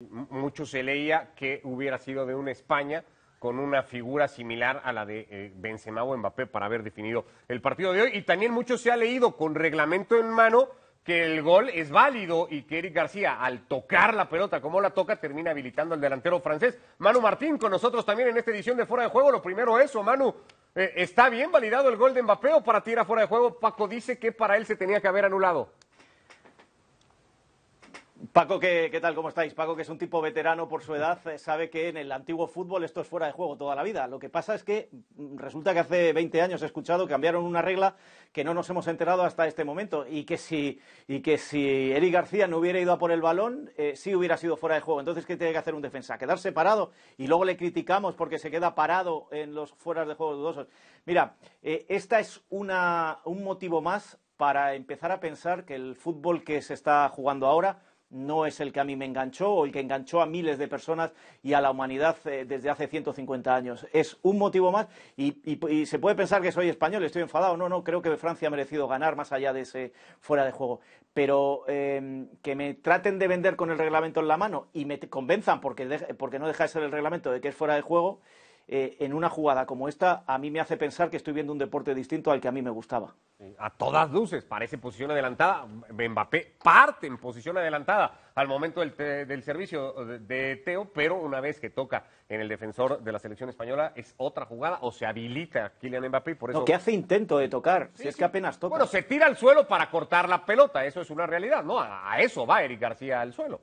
Mucho se leía que hubiera sido de una España con una figura similar a la de eh, Benzema o Mbappé para haber definido el partido de hoy. Y también mucho se ha leído con reglamento en mano que el gol es válido y que Eric García, al tocar la pelota como la toca, termina habilitando al delantero francés. Manu Martín con nosotros también en esta edición de Fuera de Juego. Lo primero eso, Manu, eh, ¿está bien validado el gol de Mbappé o para ti era fuera de juego? Paco dice que para él se tenía que haber anulado. Paco, ¿qué, tal? ¿Cómo estáis? Paco, que es un tipo veterano por su edad, eh, sabe que en el antiguo fútbol esto es fuera de juego toda la vida. Lo que pasa es que mm, resulta que hace 20 años he escuchado que cambiaron una regla que no nos hemos enterado hasta este momento y que si, y que si Eric García no hubiera ido a por el balón, eh, sí hubiera sido fuera de juego. Entonces, ¿qué tiene que hacer un defensa? Quedarse parado y luego le criticamos porque se queda parado en los fueras de juego dudosos. Mira, eh, esta es una, un motivo más para empezar a pensar que el fútbol que se está jugando ahora no es el que a mí me enganchó o el que enganchó a miles de personas y a la humanidad eh, desde hace 150 años. Es un motivo más y, se puede pensar que soy español, estoy enfadado. No, no, creo que Francia ha merecido ganar más allá de ese fuera de juego. Pero em, que me traten de vender con el reglamento en la mano y me convenzan, porque, porque no deja de ser el reglamento, de que es fuera de juego, eh, en una jugada como esta, a mí me hace pensar que estoy viendo un deporte distinto al que a mí me gustaba. A todas luces, parece posición adelantada. Mbappé parte en posición adelantada al momento del, servicio de, Teo, pero una vez que toca en el defensor de la selección española es otra jugada o se habilita Kylian Mbappé. Por eso... No, que hace intento de tocar, si es que apenas toca. Bueno, se tira al suelo para cortar la pelota, eso es una realidad, ¿no? a eso va Eric García al suelo.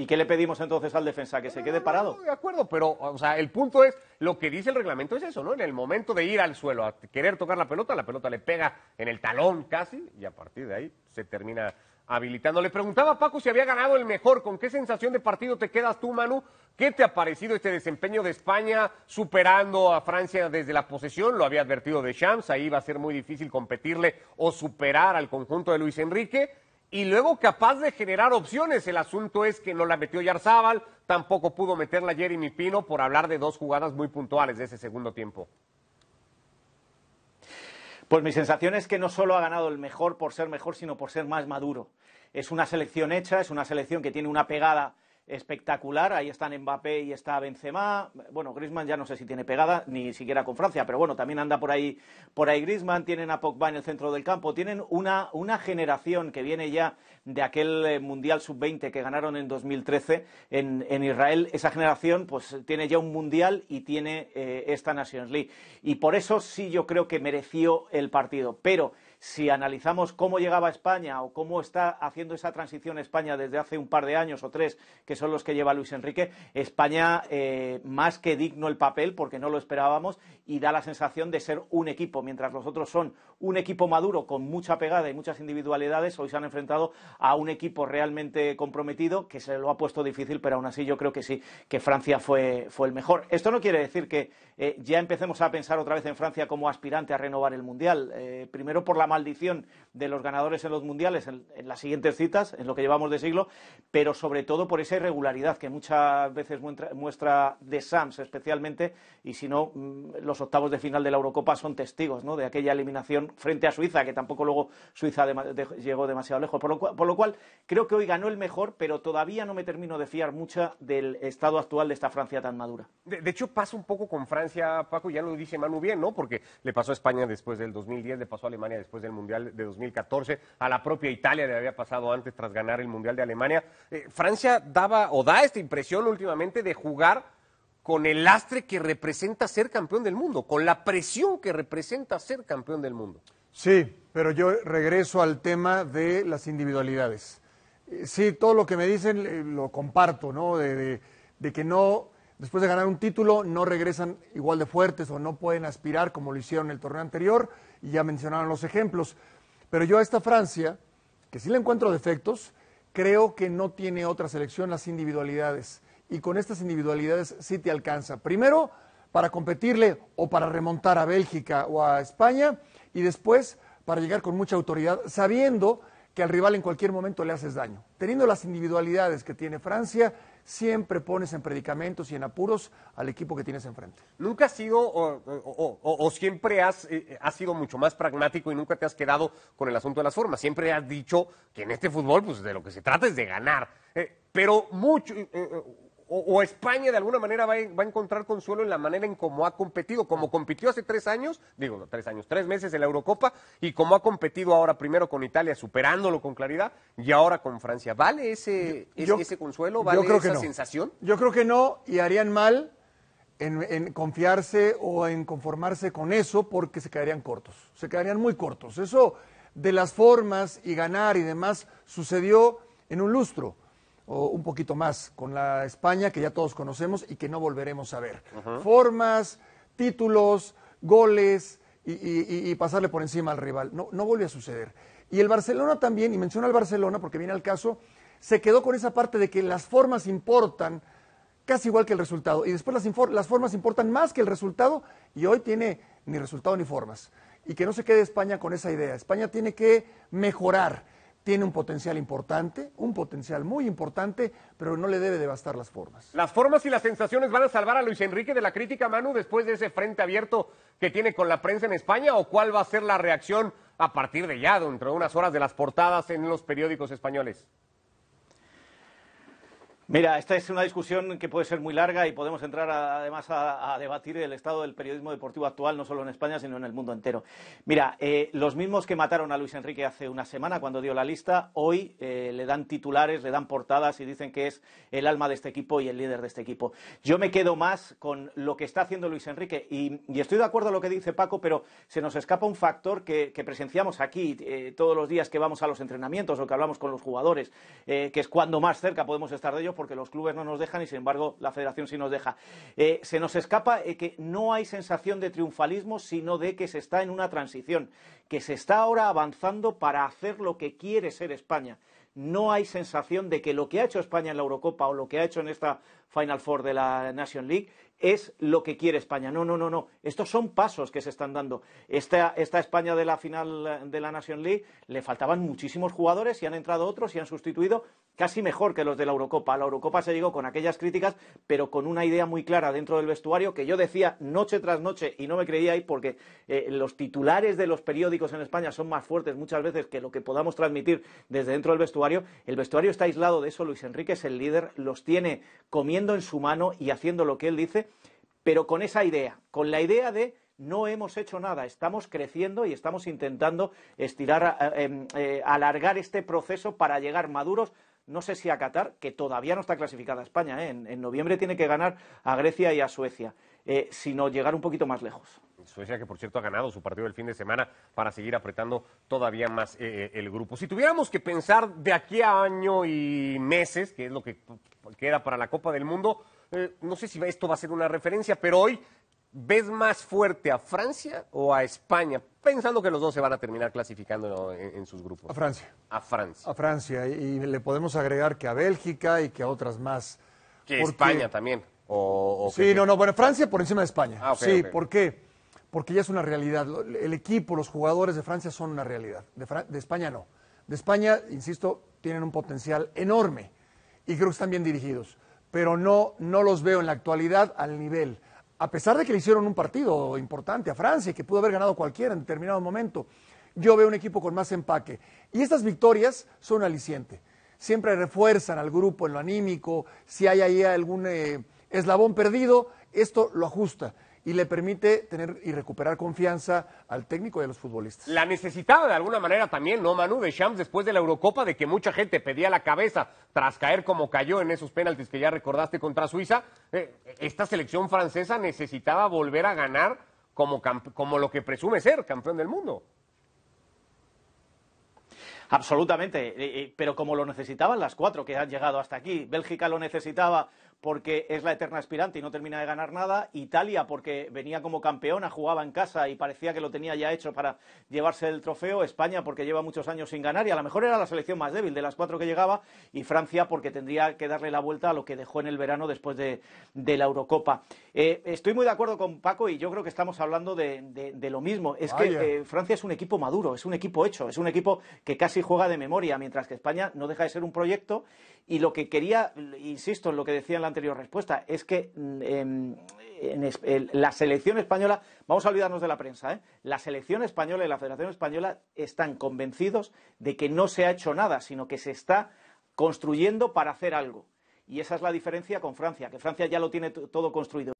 ¿Y qué le pedimos entonces al defensa? ¿Que se quede parado? de acuerdo, pero o sea, el punto es, lo que dice el reglamento es eso, ¿no? En el momento de ir al suelo a querer tocar la pelota, la pelota le pega en el talón casi y a partir de ahí se termina habilitando. Le preguntaba a Paco si había ganado el mejor. ¿Con qué sensación de partido te quedas tú, Manu? ¿Qué te ha parecido este desempeño de España superando a Francia desde la posesión? Lo había advertido de Shams, ahí va a ser muy difícil competirle o superar al conjunto de Luis Enrique y luego capaz de generar opciones. El asunto es que no la metió Yarzábal, tampoco pudo meterla Jeremy Pino por hablar de dos jugadas muy puntuales de ese segundo tiempo. Pues mi sensación es que no solo ha ganado el mejor por ser mejor, sino por ser más maduro. Es una selección hecha, es una selección que tiene una pegada espectacular. Ahí están Mbappé y está Benzema. Bueno, Griezmann ya no sé si tiene pegada ni siquiera con Francia, pero bueno, también anda por ahí, por ahí Griezmann. Tienen a Pogba en el centro del campo. Tienen una, una generación que viene ya de aquel eh, Mundial Sub-20 que ganaron en 2013 en, en, Israel. Esa generación pues tiene ya un Mundial y tiene eh, esta Nations League. Y por eso sí yo creo que mereció el partido. Pero si analizamos cómo llegaba España o cómo está haciendo esa transición España desde hace un par de años o tres, que son los que lleva Luis Enrique, España eh, más que digno el papel, porque no lo esperábamos, y da la sensación de ser un equipo, mientras los otros son un equipo maduro con mucha pegada y muchas individualidades, hoy se han enfrentado a un equipo realmente comprometido que se lo ha puesto difícil, pero aún así yo creo que sí, que Francia fue, fue el mejor. Esto no quiere decir que eh, ya empecemos a pensar otra vez en Francia como aspirante a renovar el Mundial. Eh, primero por la maldición de los ganadores en los mundiales en, las siguientes citas, en lo que llevamos de siglo, pero sobre todo por esa irregularidad que muchas veces muestra, de Sams especialmente, y si no, mm, los octavos de final de la Eurocopa son testigos ¿no? de aquella eliminación frente a Suiza, que tampoco luego Suiza llegó demasiado lejos. Por lo, cual, por lo cual, creo que hoy ganó el mejor, pero todavía no me termino de fiar mucho del estado actual de esta Francia tan madura. De, de hecho, pasa un poco con Francia, Paco, ya lo dice Manu bien, ¿no? Porque le pasó a España después del 2010, le pasó a Alemania después del Mundial de 2014, a la propia Italia le había pasado antes tras ganar el Mundial de Alemania. Eh, Francia daba o da esta impresión últimamente de jugar con el lastre que representa ser campeón del mundo, con la presión que representa ser campeón del mundo. Sí, pero yo regreso al tema de las individualidades. Eh, sí, todo lo que me dicen eh, lo comparto, ¿no? de, que no, después de ganar un título, no regresan igual de fuertes o no pueden aspirar como lo hicieron el torneo anterior y ya mencionaron los ejemplos. Pero yo a esta Francia, que sí le encuentro defectos, creo que no tiene otra selección las individualidades. Y con estas individualidades sí te alcanza. Primero, para competirle o para remontar a Bélgica o a España, y después para llegar con mucha autoridad, sabiendo que al rival en cualquier momento le haces daño. Teniendo las individualidades que tiene Francia, siempre pones en predicamentos y en apuros al equipo que tienes enfrente. ¿Nunca has sido o, siempre has, eh, has sido mucho más pragmático y nunca te has quedado con el asunto de las formas? Siempre has dicho que en este fútbol pues de lo que se trata es de ganar. Eh, pero mucho, eh, eh, o, o España de alguna manera va a, va a encontrar consuelo en la manera en cómo ha competido, como compitió hace tres años, digo, no, tres años, tres meses en la Eurocopa, y como ha competido ahora primero con Italia, superándolo con claridad, y ahora con Francia. ¿Vale ese, ese- Yo- ese consuelo? yo ¿Vale que esa no. sensación? Yo creo que no, y harían mal en, en confiarse o en conformarse con eso porque se quedarían cortos, se quedarían muy cortos. Eso de las formas y ganar y demás sucedió en un lustro o un poquito más con la España que ya todos conocemos y que no volveremos a ver. Formas, títulos, goles y, y- pasarle por encima al rival. No, no vuelve a suceder. Y el Barcelona también, y menciono al Barcelona porque viene al caso, se quedó con esa parte de que las formas importan casi igual que el resultado. Y después las, las formas importan más que el resultado y hoy tiene ni resultado ni formas. Y que no se quede España con esa idea. España tiene que mejorar. Tiene un potencial importante, un potencial muy importante, pero no le debe de bastar las formas. ¿Las formas y las sensaciones van a salvar a Luis Enrique de la crítica, Manu, después de ese frente abierto que tiene con la prensa en España? ¿O cuál va a ser la reacción a partir de ya, dentro de unas horas de las portadas en los periódicos españoles? Mira, esta es una discusión que puede ser muy larga y podemos entrar a- además a, a debatir el estado del periodismo deportivo actual, no solo en España, sino en el mundo entero. Mira, eh, los mismos que mataron a Luis Enrique hace una semana cuando dio la lista, hoy eh, le dan titulares, le dan portadas y dicen que es el alma de este equipo y el líder de este equipo. Yo me quedo más con lo que está haciendo Luis Enrique y, estoy de acuerdo en lo que dice Paco, pero se nos escapa un factor que, que presenciamos aquí eh, todos los días que vamos a los entrenamientos o que hablamos con los jugadores, eh, que es cuando más cerca podemos estar de ellos porque los clubes no nos dejan y sin embargo la federación sí nos deja. Eh, se nos escapa eh, que no hay sensación de triunfalismo, sino de que se está en una transición, que se está ahora avanzando para hacer lo que quiere ser España. No hay sensación de que lo que ha hecho España en la Eurocopa o lo que ha hecho en esta Final Four de la Nation League es lo que quiere España. No, no, no, no. Estos son pasos que se están dando. Esta, esta España de la final de la Nation League le faltaban muchísimos jugadores y han entrado otros y han sustituido casi mejor que los de la Eurocopa. La Eurocopa se llegó con aquellas críticas, pero con una idea muy clara dentro del vestuario que yo decía noche tras noche y no me creíais porque eh, los titulares de los periódicos en España son más fuertes muchas veces que lo que podamos transmitir desde dentro del vestuario. El vestuario está aislado de eso. Luis Enrique es el líder, los tiene comiendo en su mano y haciendo lo que él dice, pero con esa idea, con la idea de no hemos hecho nada, estamos creciendo y estamos intentando estirar, eh, em, eh, alargar este proceso para llegar maduros. No sé si a Qatar, que todavía no está clasificada España, ¿eh? en, en noviembre tiene que ganar a Grecia y a Suecia, sino llegar un poquito más lejos. Suecia, que por cierto ha ganado su partido del fin de semana para seguir apretando todavía más eh, el grupo. Si tuviéramos que pensar de aquí a año y meses, que es lo que queda para la Copa del Mundo, eh, no sé si esto va a ser una referencia, pero hoy, ¿ves más fuerte a Francia o a España? Pensando que los dos se van a terminar clasificando en, en sus grupos. A Francia. A Francia. A Francia. Y, le podemos agregar que a Bélgica y que a otras más. Que Porque- España también. O, o Sí, que- no, no, bueno, Francia por encima de España. Ah, ok, sí. ¿por qué? Porque ya es una realidad. El equipo, los jugadores de Francia son una realidad. De España no. De España, insisto, tienen un potencial enorme y creo que están bien dirigidos. Pero no, no los veo en la actualidad al nivel. A pesar de que le hicieron un partido importante a Francia y que pudo haber ganado cualquiera en determinado momento, yo veo un equipo con más empaque. Y estas victorias son un aliciente siempre refuerzan al grupo en lo anímico, si hay ahí algún eh, eslabón perdido, esto lo ajusta y le permite tener y recuperar confianza al técnico y a los futbolistas. La necesitaba de alguna manera también, ¿no, Manu? De Champs después de la Eurocopa, de que mucha gente pedía la cabeza tras caer como cayó en esos penaltis que ya recordaste contra Suiza. Eh, esta selección francesa necesitaba volver a ganar como, camp- como lo que presume ser campeón del mundo. Absolutamente, eh, eh, pero como lo necesitaban las cuatro que han llegado hasta aquí, Bélgica lo necesitaba porque es la eterna aspirante y no termina de ganar nada, Italia porque venía como campeona, jugaba en casa y parecía que lo tenía ya hecho para llevarse el trofeo, España porque lleva muchos años sin ganar y a lo mejor era la selección más débil de las cuatro que llegaba, y Francia porque tendría que darle la vuelta a lo que dejó en el verano después de, la Eurocopa. Eh, estoy muy de acuerdo con Paco y yo creo que estamos hablando de, lo mismo. Es que eh, Francia es un equipo maduro, es un equipo hecho, es un equipo que casi juega de memoria, mientras que España no deja de ser un proyecto. Y lo que quería, insisto en lo que decía en la anterior respuesta, es que mm, em, en, la selección española, vamos a olvidarnos de la prensa, ¿eh? la selección española y la Federación Española están convencidos de que no se ha hecho nada, sino que se está construyendo para hacer algo. Y esa es la diferencia con Francia, que Francia ya lo tiene todo construido.